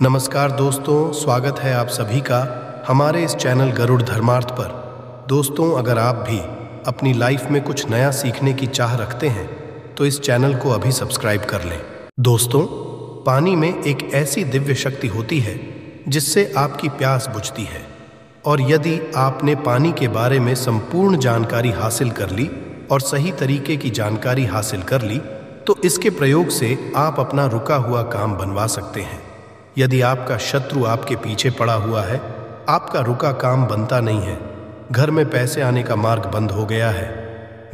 नमस्कार दोस्तों, स्वागत है आप सभी का हमारे इस चैनल गरुड़ धर्मार्थ पर। दोस्तों, अगर आप भी अपनी लाइफ में कुछ नया सीखने की चाह रखते हैं तो इस चैनल को अभी सब्सक्राइब कर लें। दोस्तों, पानी में एक ऐसी दिव्य शक्ति होती है, जिससे आपकी प्यास बुझती है। और यदि आपने पानी के बारे में संपूर्ण जानकारी हासिल कर ली और सही तरीके की जानकारी हासिल कर ली तो इसके प्रयोग से आप अपना रुका हुआ काम बनवा सकते हैं। यदि आपका शत्रु आपके पीछे पड़ा हुआ है, आपका रुका काम बनता नहीं है। घर में पैसे आने का मार्ग बंद हो गया है।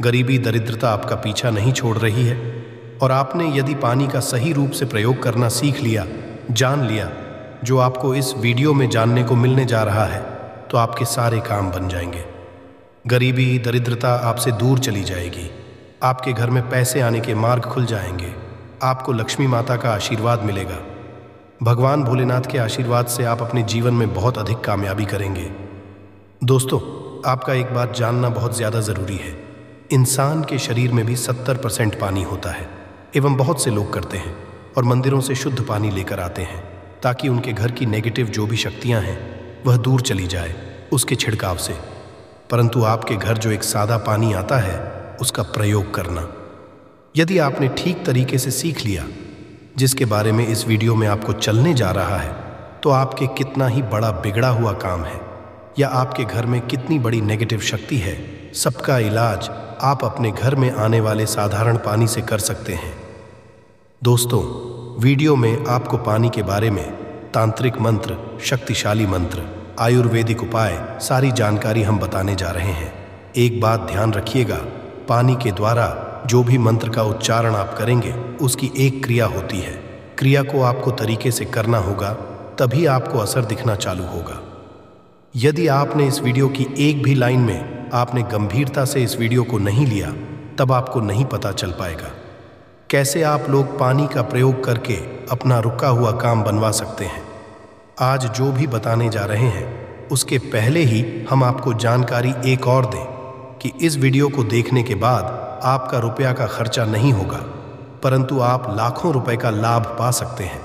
गरीबी दरिद्रता आपका पीछा नहीं छोड़ रही है। और आपने यदि पानी का सही रूप से प्रयोग करना सीख लिया, जान लिया, जो आपको इस वीडियो में जानने को मिलने जा रहा है तो आपके सारे काम बन जाएँगे। गरीबी, दरिद्रता आपसे दूर चली जाएगी। आपके घर में पैसे आने के मार्ग खुल जाएँगे। आपको लक्ष्मी माता का आशीर्वाद मिलेगा। भगवान भोलेनाथ के आशीर्वाद से आप अपने जीवन में बहुत अधिक कामयाबी करेंगे। दोस्तों, आपका एक बात जानना बहुत ज़्यादा ज़रूरी है। इंसान के शरीर में भी सत्तर परसेंट पानी होता है, एवं बहुत से लोग करते हैं, और मंदिरों से शुद्ध पानी लेकर आते हैं, ताकि उनके घर की नेगेटिव जो भी शक्तियाँ हैं, वह दूर चली जाए, उसके छिड़काव से। परंतु आपके घर जो एक सादा पानी आता है, उसका प्रयोग करना। यदि आपने ठीक तरीके से सीख लिया जिसके बारे में इस वीडियो में आपको चलने जा रहा है तो आपके कितना ही बड़ा बिगड़ा हुआ काम है, या आपके घर में कितनी बड़ी नेगेटिव शक्ति है, सबका इलाज आप अपने घर में आने वाले साधारण पानी से कर सकते हैं। दोस्तों, वीडियो में आपको पानी के बारे में तांत्रिक मंत्र, शक्तिशाली मंत्र, आयुर्वेदिक उपाय, सारी जानकारी हम बताने जा रहे हैं। एक बात ध्यान रखिएगा, पानी के द्वारा जो भी मंत्र का उच्चारण आप करेंगे, उसकी एक क्रिया होती है। क्रिया को आपको तरीके से करना होगा, तभी आपको असर दिखना चालू होगा। यदि आपने इस वीडियो की एक भी लाइन में आपने गंभीरता से इस वीडियो को नहीं लिया, तब आपको नहीं पता चल पाएगा। कैसे आप लोग पानी का प्रयोग करके अपना रुका हुआ काम बनवा सकते हैं? आज जो भी बताने जा रहे हैं, उसके पहले ही हम आपको जानकारी एक और दें। कि इस वीडियो को देखने के बाद आपका रुपया का खर्चा नहीं होगा, परंतु आप लाखों रुपए का लाभ पा सकते हैं।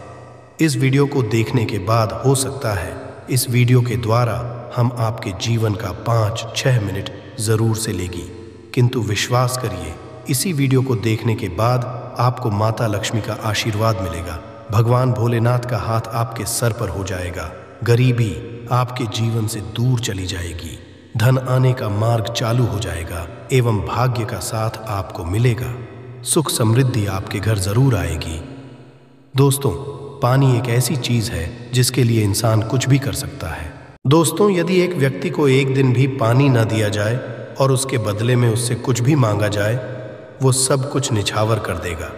इस वीडियो को देखने के बाद हो सकता है इस वीडियो के द्वारा हम आपके जीवन का पाँच छः मिनट ज़रूर से लेगी। किंतु विश्वास करिए, इसी वीडियो को देखने के बाद आपको माता लक्ष्मी का आशीर्वाद मिलेगा। भगवान भोलेनाथ का हाथ आपके सर पर हो जाएगा। गरीबी आपके जीवन से दूर चली जाएगी। धन आने का मार्ग चालू हो जाएगा, एवं भाग्य का साथ आपको मिलेगा। सुख समृद्धि आपके घर ज़रूर आएगी। दोस्तों, पानी एक ऐसी चीज़ है जिसके लिए इंसान कुछ भी कर सकता है। दोस्तों, यदि एक व्यक्ति को एक दिन भी पानी न दिया जाए और उसके बदले में उससे कुछ भी मांगा जाए, वो सब कुछ निछावर कर देगा।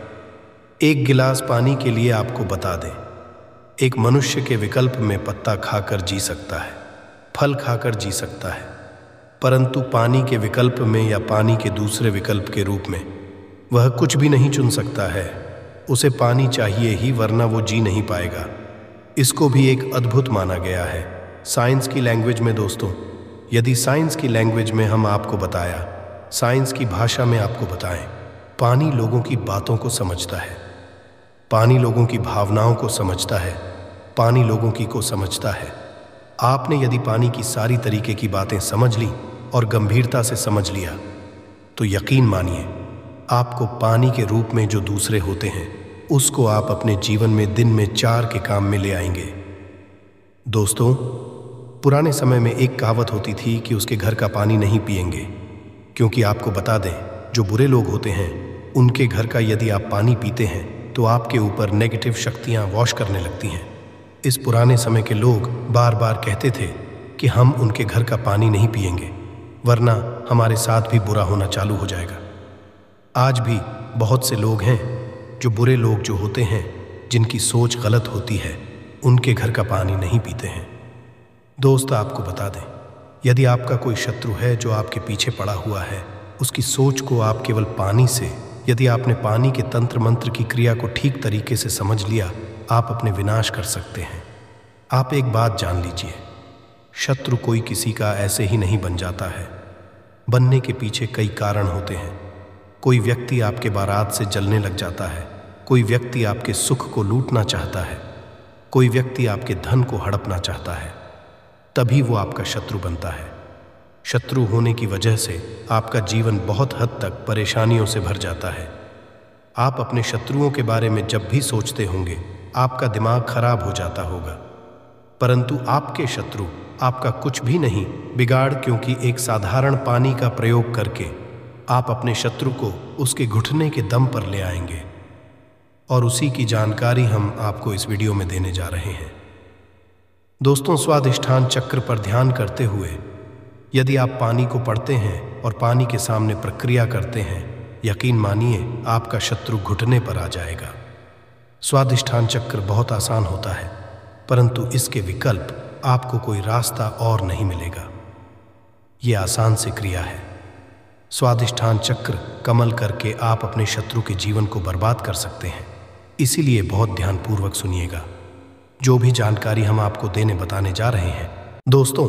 एक गिलास पानी के लिए आपको बता दें, एक मनुष्य के विकल्प में पत्ता खाकर जी सकता है, फल खाकर जी सकता है। परंतु पानी के विकल्प में या पानी के दूसरे विकल्प के रूप में, वह कुछ भी नहीं चुन सकता है। उसे पानी चाहिए ही, वरना वो जी नहीं पाएगा। इसको भी एक अद्भुत माना गया है। साइंस की लैंग्वेज में दोस्तों, यदि साइंस की लैंग्वेज में हम आपको बताया, साइंस की भाषा में आपको बताएँ, पानी लोगों की बातों को समझता है। पानी लोगों की भावनाओं को समझता है। पानी लोगों की को समझता है। आपने यदि पानी की सारी तरीके की बातें समझ ली और गंभीरता से समझ लिया तो यकीन मानिए, आपको पानी के रूप में जो दूसरे होते हैं, उसको आप अपने जीवन में दिन में चार के काम में ले आएँगे। दोस्तों, पुराने समय में एक कहावत होती थी कि उसके घर का पानी नहीं पिएँगे, क्योंकि आपको बता दें, जो बुरे लोग होते हैं, उनके घर का यदि आप पानी पीते हैं तो आपके ऊपर नेगेटिव शक्तियाँ वॉश करने लगती हैं। इस पुराने समय के लोग बार बार कहते थे कि हम उनके घर का पानी नहीं पिएँगे। वरना हमारे साथ भी बुरा होना चालू हो जाएगा। आज भी बहुत से लोग हैं जो बुरे लोग जो होते हैं, जिनकी सोच गलत होती है, उनके घर का पानी नहीं पीते हैं। दोस्त आपको बता दें, यदि आपका कोई शत्रु है जो आपके पीछे पड़ा हुआ है, उसकी सोच को आप केवल पानी से, यदि आपने पानी के तंत्र मंत्र की क्रिया को ठीक तरीके से समझ लिया, आप अपने विनाश कर सकते हैं। आप एक बात जान लीजिए शत्रु कोई किसी का ऐसे ही नहीं बन जाता है। बनने के पीछे कई कारण होते हैं। कोई व्यक्ति आपके बारात से जलने लग जाता है। कोई व्यक्ति आपके सुख को लूटना चाहता है। कोई व्यक्ति आपके धन को हड़पना चाहता है। तभी वो आपका शत्रु बनता है। शत्रु होने की वजह से आपका जीवन बहुत हद तक परेशानियों से भर जाता है। आप अपने शत्रुओं के बारे में जब भी सोचते होंगे, आपका दिमाग खराब हो जाता होगा। परंतु आपके शत्रु आपका कुछ भी नहीं, बिगाड़ क्योंकि एक साधारण पानी का प्रयोग करके आप अपने शत्रु को उसके घुटने के दम पर ले आएँगे। और उसी की जानकारी हम आपको इस वीडियो में देने जा रहे हैं। दोस्तों, स्वादिष्ठान चक्र पर ध्यान करते हुए, यदि आप पानी को पढ़ते हैं और पानी के सामने प्रक्रिया करते हैं, यकीन मानिए आपका शत्रु घुटने पर आ जाएगा। स्वादिष्ठान चक्र बहुत आसान होता है, परंतु इसके विकल्प आपको कोई रास्ता और नहीं मिलेगा। ये आसान से क्रिया है। स्वादिष्ठान चक्र कमल करके आप अपने शत्रु के जीवन को बर्बाद कर सकते हैं। इसीलिए बहुत ध्यानपूर्वक सुनिएगा। जो भी जानकारी हम आपको देने बताने जा रहे हैं। दोस्तों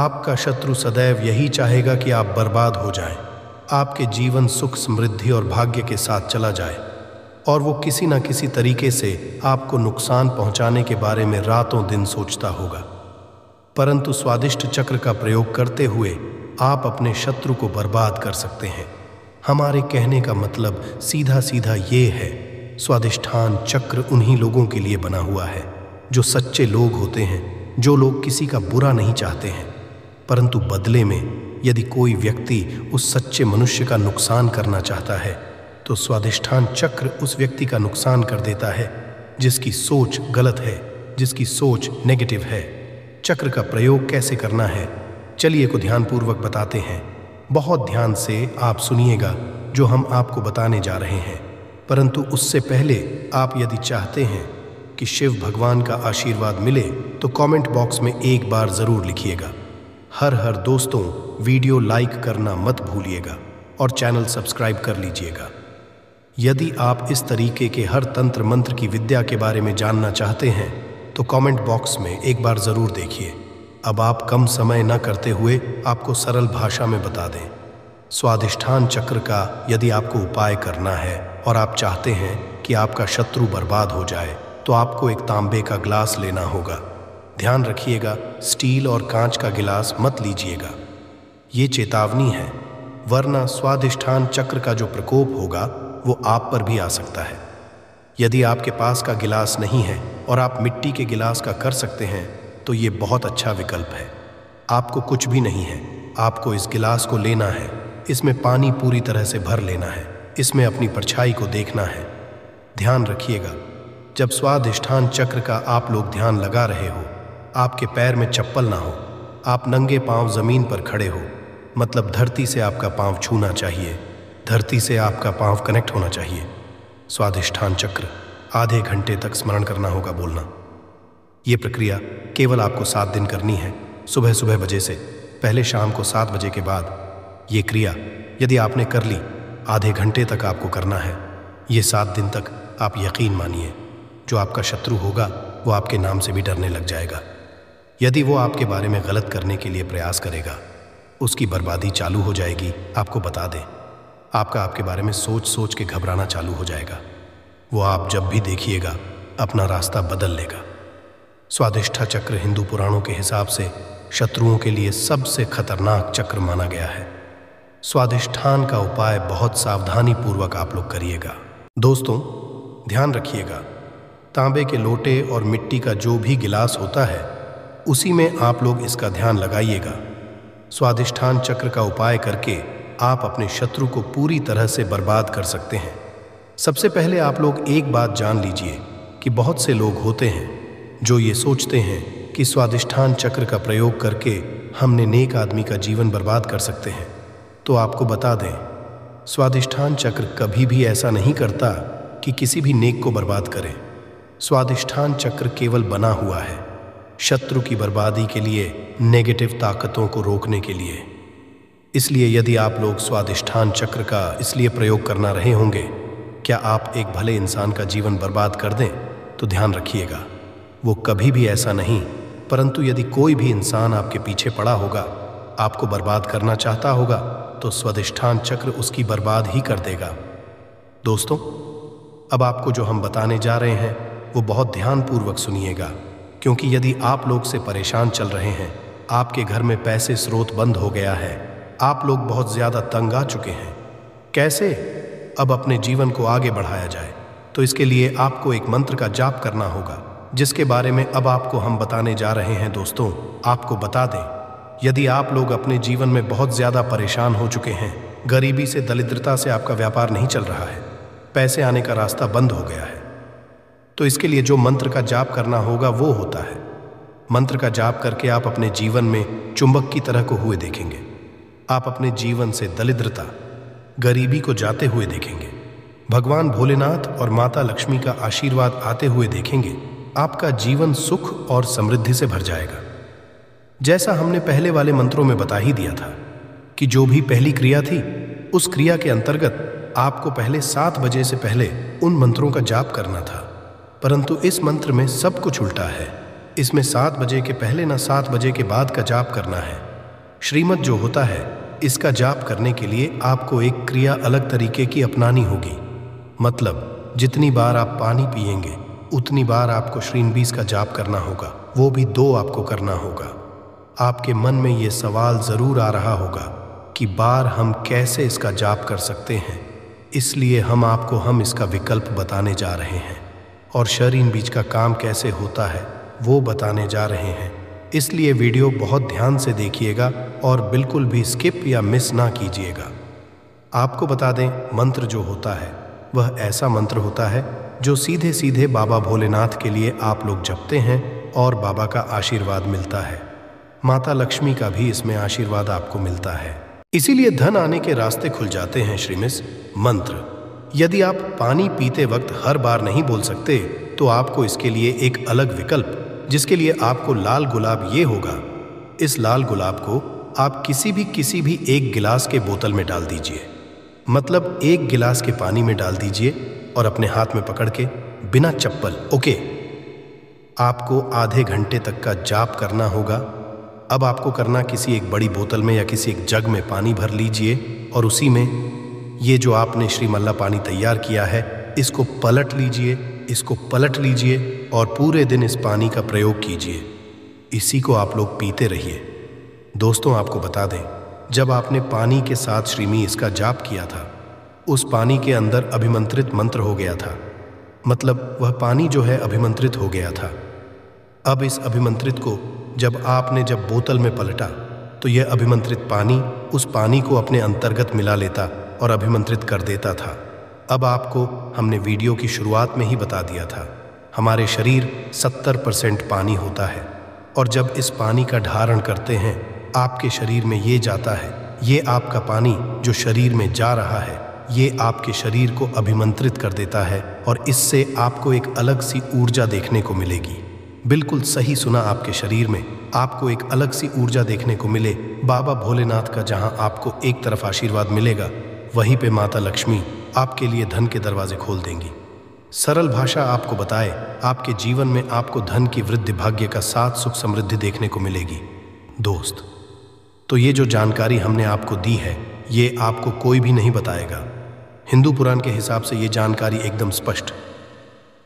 आपका शत्रु सदैव यही चाहेगा कि आप बर्बाद हो जाएँ, आपके जीवन सुख समृद्धि और भाग्य के साथ चला जाए। और वो किसी न किसी तरीके से आपको नुकसान पहुँचाने के बारे में रातों दिन सोचता होगा। परंतु स्वादिष्ट चक्र का प्रयोग करते हुए आप अपने शत्रु को बर्बाद कर सकते हैं। हमारे कहने का मतलब सीधा सीधा ये है, स्वादिष्ठान चक्र उन्हीं लोगों के लिए बना हुआ है, जो सच्चे लोग होते हैं, जो लोग किसी का बुरा नहीं चाहते हैं। परंतु बदले में, यदि कोई व्यक्ति उस सच्चे मनुष्य का नुकसान करना चाहता है तो स्वादिष्ठान चक्र उस व्यक्ति का नुकसान कर देता है, जिसकी सोच गलत है, जिसकी सोच नेगेटिव है। चक्र का प्रयोग कैसे करना है, चलिए को ध्यानपूर्वक बताते हैं। बहुत ध्यान से आप सुनिएगा जो हम आपको बताने जा रहे हैं। परंतु उससे पहले आप यदि चाहते हैं कि शिव भगवान का आशीर्वाद मिले तो कमेंट बॉक्स में एक बार ज़रूर लिखिएगा। हर हर दोस्तों, वीडियो लाइक करना मत भूलिएगा और चैनल सब्सक्राइब कर लीजिएगा। यदि आप इस तरीके के हर तंत्र मंत्र की विद्या के बारे में जानना चाहते हैं तो कमेंट बॉक्स में एक बार ज़रूर देखिए। अब आप कम समय न करते हुए आपको सरल भाषा में बता दें। स्वादिष्ठान चक्र का यदि आपको उपाय करना है और आप चाहते हैं कि आपका शत्रु बर्बाद हो जाए तो आपको एक तांबे का गिलास लेना होगा। ध्यान रखिएगा, स्टील और कांच का गिलास मत लीजिएगा। ये चेतावनी है, वरना स्वादिष्ठान चक्र का जो प्रकोप होगा, वो आप पर भी आ सकता है। यदि आपके पास का गिलास नहीं है और आप मिट्टी के गिलास का कर सकते हैं तो ये बहुत अच्छा विकल्प है। आपको कुछ भी नहीं है। आपको इस गिलास को लेना है। इसमें पानी पूरी तरह से भर लेना है। इसमें अपनी परछाई को देखना है। ध्यान रखिएगा, जब स्वादिष्ठान चक्र का आप लोग ध्यान लगा रहे हो, आपके पैर में चप्पल ना हो, आप नंगे पाँव ज़मीन पर खड़े हो मतलब धरती से आपका पाँव छूना चाहिए। धरती से आपका पाँव कनेक्ट होना चाहिए। स्वादिष्ठान चक्र, आधे घंटे तक स्मरण करना होगा बोलना। ये प्रक्रिया केवल आपको सात दिन करनी है सुबह सुबह बजे से, पहले शाम को सात बजे के बाद। ये क्रिया, यदि आपने कर ली, आधे घंटे तक आपको करना है। ये सात दिन तक आप यकीन मानिए, जो आपका शत्रु होगा, वो आपके नाम से भी डरने लग जाएगा। यदि वो आपके बारे में गलत करने के लिए प्रयास करेगा, उसकी बर्बादी चालू हो जाएगी, आपको बता दें। आपका आपके बारे में सोच सोच के घबराना चालू हो जाएगा। वो आप जब भी देखिएगा, अपना रास्ता बदल लेगा। स्वादिष्ठा चक्र हिंदू पुराणों के हिसाब से शत्रुओं के लिए सबसे खतरनाक चक्र माना गया है। स्वादिष्ठान का उपाय बहुत सावधानी पूर्वक आप लोग करिएगा। दोस्तों, ध्यान रखिएगा, तांबे के लोटे और मिट्टी का जो भी गिलास होता है, उसी में आप लोग इसका ध्यान लगाइएगा। स्वादिष्ठान चक्र का उपाय करके आप अपने शत्रु को पूरी तरह से बर्बाद कर सकते हैं। सबसे पहले आप लोग एक बात जान लीजिए कि बहुत से लोग होते हैं जो ये सोचते हैं कि स्वादिष्ठान चक्र का प्रयोग करके हमने नेक आदमी का जीवन बर्बाद कर सकते हैं। तो आपको बता दें स्वादिष्ठान चक्र कभी भी ऐसा नहीं करता कि किसी भी नेक को बर्बाद करें। स्वादिष्ठान चक्र केवल बना हुआ है शत्रु की बर्बादी के लिए नेगेटिव ताकतों को रोकने के लिए। इसलिए यदि आप लोग स्वादिष्ठान चक्र का इसलिए प्रयोग करना रहे होंगे, क्या आप एक भले इंसान का जीवन बर्बाद कर दें? तो ध्यान रखिएगा, वो कभी भी ऐसा नहीं, परंतु यदि कोई भी इंसान आपके पीछे पड़ा होगा, आपको बर्बाद करना चाहता होगा तो स्वादिष्ठान चक्र उसकी बर्बाद ही कर देगा। दोस्तों, अब आपको जो हम बताने जा रहे हैं, वो बहुत ध्यानपूर्वक सुनिएगा, क्योंकि यदि आप लोग से परेशान चल रहे हैं, आपके घर में पैसे स्रोत बंद हो गया है आप लोग बहुत ज़्यादा तंग आ चुके हैं। कैसे? अब अपने जीवन को आगे बढ़ाया जाए। तो इसके लिए आपको एक मंत्र का जाप करना होगा, जिसके बारे में अब आपको हम बताने जा रहे हैं। दोस्तों, आपको बता दें, यदि आप लोग अपने जीवन में बहुत ज़्यादा परेशान हो चुके हैं, गरीबी से दरिद्रता से आपका व्यापार नहीं चल रहा है, पैसे आने का रास्ता बंद हो गया है तो इसके लिए जो मंत्र का जाप करना होगा वो होता है। मंत्र का जाप करके आप अपने जीवन में चुंबक की तरह को हुए देखेंगे। आप अपने जीवन से दलिद्रता, गरीबी को जाते हुए देखेंगे। भगवान भोलेनाथ और माता लक्ष्मी का आशीर्वाद आते हुए देखेंगे, आपका जीवन सुख और समृद्धि से भर जाएगा। जैसा हमने पहले वाले मंत्रों में बता ही दिया था कि जो भी पहली क्रिया थी, उस क्रिया के अंतर्गत आपको पहले सात बजे से पहले उन मंत्रों का जाप करना था। परंतु इस मंत्र में सब कुछ उल्टा है। इसमें सात बजे के पहले ना सात बजे के बाद का जाप करना है। श्रीमत जो होता है, इसका जाप करने के लिए आपको एक क्रिया अलग तरीके की अपनानी होगी। मतलब जितनी बार आप पानी पिएँगे उतनी बार आपको श्रीनबीस का जाप करना होगा, वो भी दो आपको करना होगा। आपके मन में ये सवाल ज़रूर आ रहा होगा कि बार हम कैसे इसका जाप कर सकते हैं। इसलिए हम आपको, हम इसका विकल्प बताने जा रहे हैं। और शरीन बीज का काम कैसे होता है, वो बताने जा रहे हैं। इसलिए वीडियो बहुत ध्यान से देखिएगा और बिल्कुल भी स्किप या मिस ना कीजिएगा। आपको बता दें, मंत्र जो होता है, वह ऐसा मंत्र होता है, जो सीधे सीधे बाबा भोलेनाथ के लिए आप लोग जपते हैं और बाबा का आशीर्वाद मिलता है। माता लक्ष्मी का भी इसमें आशीर्वाद आपको मिलता है। इसीलिए धन आने के रास्ते खुल जाते हैं श्रीमिस मंत्र। यदि आप पानी पीते वक्त हर बार नहीं बोल सकते तो आपको इसके लिए एक अलग विकल्प जिसके लिए आपको लाल गुलाब ये होगा, इस लाल गुलाब को आप किसी भी किसी भी एक गिलास के बोतल में डाल दीजिए। मतलब एक गिलास के पानी में डाल दीजिए और अपने हाथ में पकड़ के बिना चप्पल। ओके। आपको आधे घंटे तक का जाप करना होगा। अब आपको करना किसी एक बड़ी बोतल में या किसी एक जग में पानी भर लीजिए और उसी में ये जो आपने श्रीमल्ला पानी तैयार किया है, इसको पलट लीजिए, इसको पलट लीजिए और पूरे दिन इस पानी का प्रयोग कीजिए। इसी को आप लोग पीते रहिए। दोस्तों, आपको बता दें, जब आपने पानी के साथ श्रीमी इसका जाप किया था, उस पानी के अंदर अभिमंत्रित मंत्र हो गया था। मतलब वह पानी जो है अभिमंत्रित हो गया था। अब इस अभिमंत्रित को, जब आपने जब बोतल में पलटा तो यह अभिमंत्रित पानी, उस पानी को अपने अंतर्गत मिला लेता और अभिमंत्रित कर देता था। अब आपको हमने वीडियो की शुरुआत में ही बता दिया था। हमारे शरीर 70 परसेंट पानी होता है। और जब इस पानी का धारण करते हैं, आपके शरीर में ये जाता है, ये आपका पानी जो शरीर में जा रहा है, ये आपके शरीर को अभिमंत्रित कर देता है और इससे आपको एक अलग सी ऊर्जा देखने को मिलेगी। बिल्कुल सही सुना आपके शरीर में, आपको एक अलग सी ऊर्जा देखने को मिले, बाबा भोलेनाथ का जहाँ आपको एक तरफ़ आशीर्वाद मिलेगा, वहीं पे माता लक्ष्मी आपके लिए धन के दरवाजे खोल देंगी। सरल भाषा आपको बताए, आपके जीवन में आपको धन की वृद्धि भाग्य का साथ सुख समृद्धि देखने को मिलेगी। दोस्त तो ये जो जानकारी हमने आपको दी है, ये आपको कोई भी नहीं बताएगा। हिंदू पुराण के हिसाब से ये जानकारी एकदम स्पष्ट।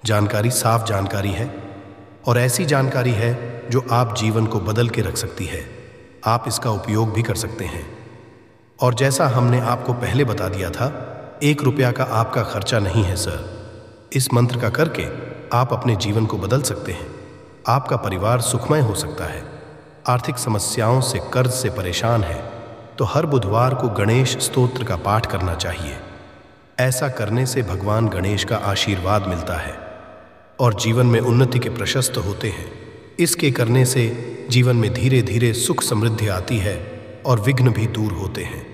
जानकारी साफ़ जानकारी है और ऐसी जानकारी है जो आप जीवन को बदल के रख सकती है। आप इसका उपयोग भी कर सकते हैं। और जैसा हमने आपको पहले बता दिया था, एक रुपया का आपका खर्चा नहीं है, सर। इस मंत्र का करके आप अपने जीवन को बदल सकते हैं। आपका परिवार सुखमय हो सकता है। आर्थिक समस्याओं से, कर्ज से परेशान है तो हर बुधवार को गणेश स्तोत्र का पाठ करना चाहिए। ऐसा करने से भगवान गणेश का आशीर्वाद मिलता है और जीवन में उन्नति के प्रशस्त होते हैं। इसके करने से जीवन में धीरे धीरे सुख समृद्धि आती है और विघ्न भी दूर होते हैं।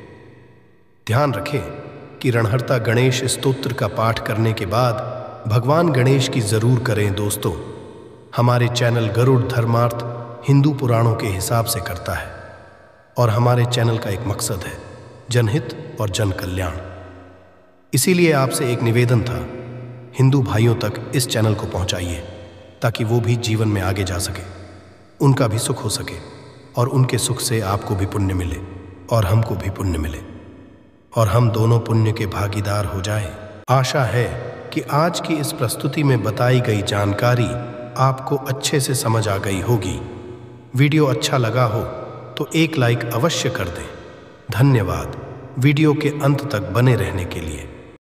ध्यान रखें कि रणहर्ता गणेश स्तोत्र का पाठ करने के बाद भगवान गणेश की ज़रूर करें दोस्तों। हमारे चैनल गरुड़ धर्मार्थ हिंदू पुराणों के हिसाब से करता है। और हमारे चैनल का एक मकसद है, जनहित और जन कल्याण इसीलिए आपसे एक निवेदन था, हिंदू भाइयों तक इस चैनल को पहुंचाइए, ताकि वो भी जीवन में आगे जा सके, उनका भी सुख हो सके, और उनके सुख से आपको भी पुण्य मिले, और हमको भी पुण्य मिले। और हम दोनों पुण्य के भागीदार हो जाएँ। आशा है कि आज की इस प्रस्तुति में बताई गई जानकारी आपको अच्छे से समझ आ गई होगी। वीडियो अच्छा लगा हो तो एक लाइक अवश्य कर दें। धन्यवाद। वीडियो के अंत तक बने रहने के लिए।